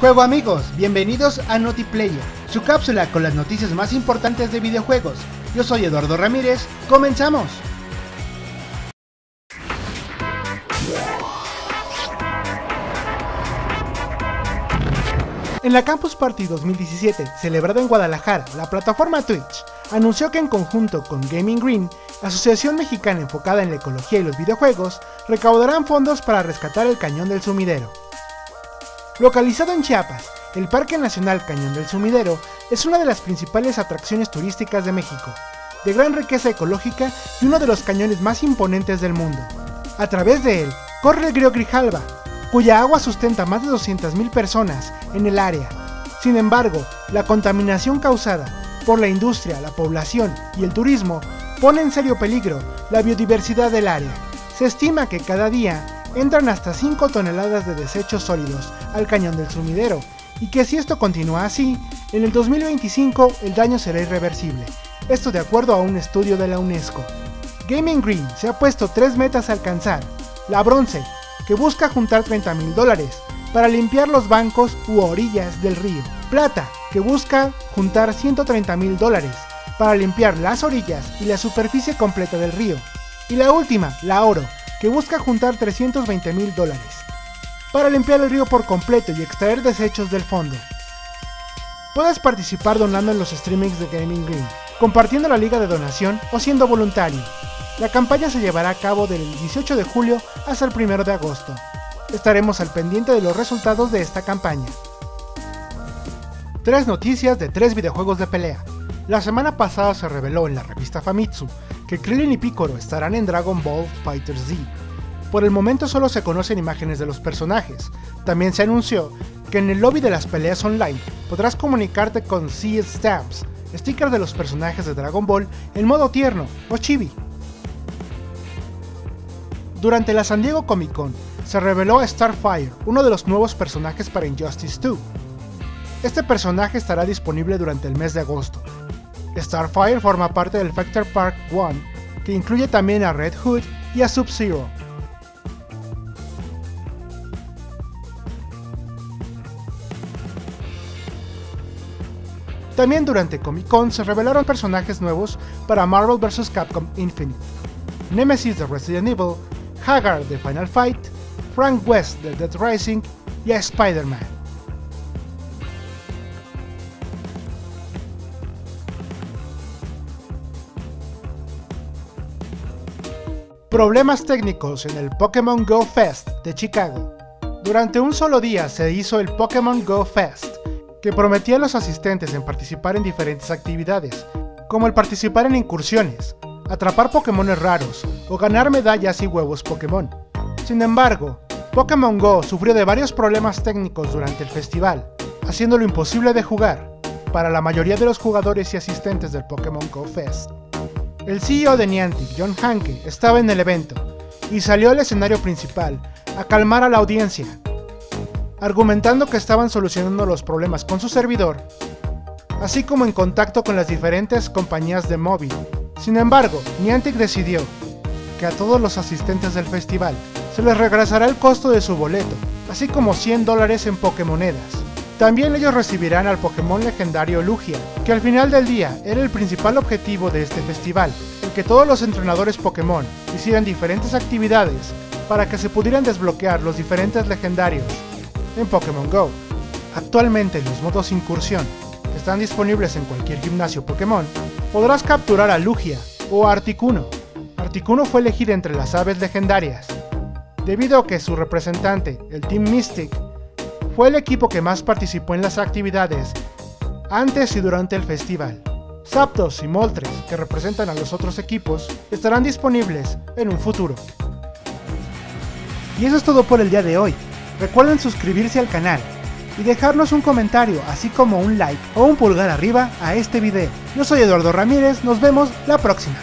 Juego amigos, bienvenidos a NotiPlayer, su cápsula con las noticias más importantes de videojuegos. Yo soy Eduardo Ramírez, comenzamos. En la Campus Party 2017, celebrada en Guadalajara, la plataforma Twitch anunció que en conjunto con Gaming Green, asociación mexicana enfocada en la ecología y los videojuegos, recaudarán fondos para rescatar el Cañón del Sumidero. Localizado en Chiapas, el Parque Nacional Cañón del Sumidero es una de las principales atracciones turísticas de México, de gran riqueza ecológica y uno de los cañones más imponentes del mundo. A través de él corre el río Grijalba, cuya agua sustenta más de 200.000 personas en el área. Sin embargo, la contaminación causada por la industria, la población y el turismo pone en serio peligro la biodiversidad del área. Se estima que cada día entran hasta 5 toneladas de desechos sólidos al cañón del sumidero y que si esto continúa así, en el 2025 el daño será irreversible. Esto de acuerdo a un estudio de la UNESCO. Gaming Green se ha puesto tres metas a alcanzar. La bronce, que busca juntar 30 mil dólares para limpiar los bancos u orillas del río. Plata, que busca juntar 130 mil dólares para limpiar las orillas y la superficie completa del río. Y la última, la oro, que busca juntar 320 mil dólares para limpiar el río por completo y extraer desechos del fondo. Puedes participar donando en los streamings de Gaming Green, compartiendo la liga de donación o siendo voluntario. La campaña se llevará a cabo del 18 de julio hasta el 1 de agosto. Estaremos al pendiente de los resultados de esta campaña. Tres noticias de tres videojuegos de pelea. La semana pasada se reveló en la revista Famitsu que Krillin y Piccolo estarán en Dragon Ball Fighter Z. Por el momento solo se conocen imágenes de los personajes. También se anunció que en el lobby de las peleas online podrás comunicarte con Sea Stamps, stickers de los personajes de Dragon Ball en modo tierno o chibi. Durante la San Diego Comic Con se reveló Starfire, uno de los nuevos personajes para Injustice 2. Este personaje estará disponible durante el mes de agosto. Starfire forma parte del Factor Park 1, que incluye también a Red Hood y a Sub-Zero. También durante Comic Con se revelaron personajes nuevos para Marvel vs. Capcom Infinite. Nemesis de Resident Evil Hagar de Final Fight, Frank West de Dead Rising y a Spider-Man. Problemas técnicos en el Pokémon Go Fest de Chicago. Durante un solo día se hizo el Pokémon Go Fest, que prometía a los asistentes en participar en diferentes actividades, como el participar en incursiones, atrapar Pokémon raros o ganar medallas y huevos Pokémon. Sin embargo, Pokémon Go sufrió de varios problemas técnicos durante el festival, haciéndolo imposible de jugar para la mayoría de los jugadores y asistentes del Pokémon Go Fest. El CEO de Niantic, John Hanke, estaba en el evento y salió al escenario principal a calmar a la audiencia, argumentando que estaban solucionando los problemas con su servidor, así como en contacto con las diferentes compañías de móvil sin embargo, Niantic decidió que a todos los asistentes del festival se les regresará el costo de su boleto, así como 100 dólares en Pokémonedas. También ellos recibirán al Pokémon legendario Lugia, que al final del día era el principal objetivo de este festival, el que todos los entrenadores Pokémon hicieran diferentes actividades para que se pudieran desbloquear los diferentes legendarios en Pokémon Go. Actualmente los modos incursión, están disponibles en cualquier gimnasio Pokémon, podrás capturar a Lugia o a Articuno. Articuno fue elegido entre las aves legendarias, debido a que su representante, el Team Mystic, fue el equipo que más participó en las actividades antes y durante el festival. Zapdos y Moltres, que representan a los otros equipos, estarán disponibles en un futuro. Y eso es todo por el día de hoy. Recuerden suscribirse al canal y dejarnos un comentario, así como un like o un pulgar arriba a este video. Yo soy Eduardo Ramírez, nos vemos la próxima.